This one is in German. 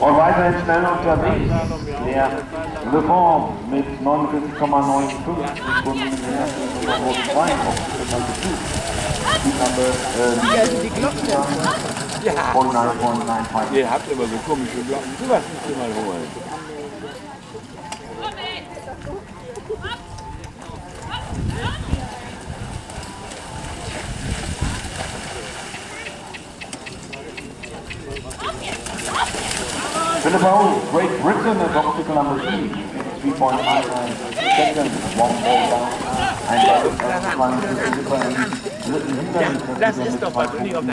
Und weiterhin schnell unterwegs. Der Le Bon mit 49,95 Sekunden in der ersten Nummer 2 auf die Nummer äh, Die Glocken. Ja. 49.95. Ihr habt immer so komische Glocken. Sowas müsst ihr mal holen. Philippou, Great Britain is obstacle number three, 3.59 seconds, one ball down. And uh, that is one, two, three, four, and this is the